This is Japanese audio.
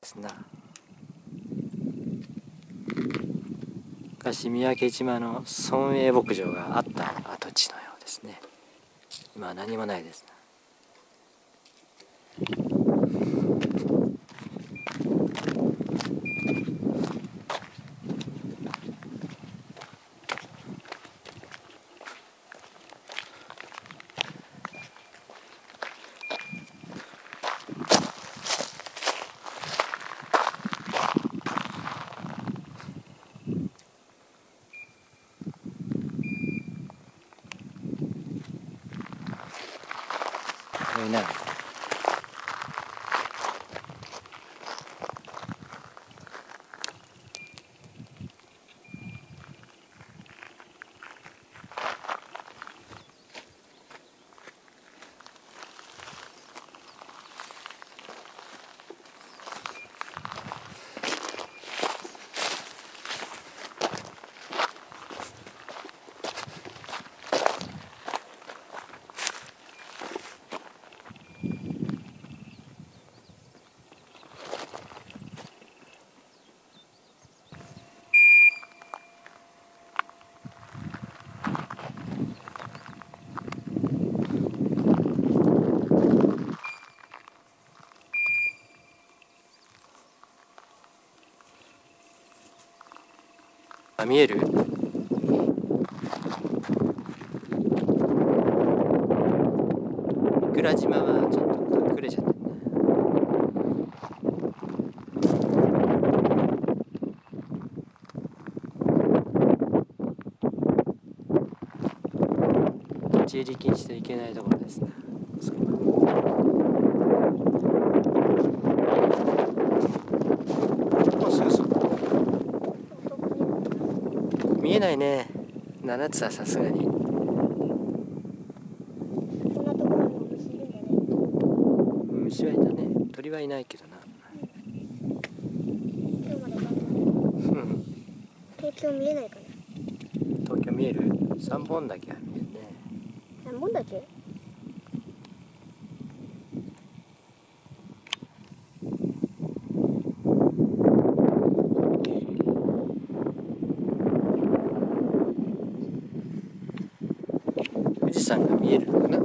ですな昔三宅島の村営牧場があった跡地のようですね今は何もないですいないあ見える？倉島はちょっと隠れちゃって立ち入り禁止でいけないところですねないね。7つはさすがに。こんなところに虫いるんだね虫はいたね。鳥はいないけどな。東京見えないかな。東京見える？3本だけは見えるね。何本だっけ山が見えるのかな。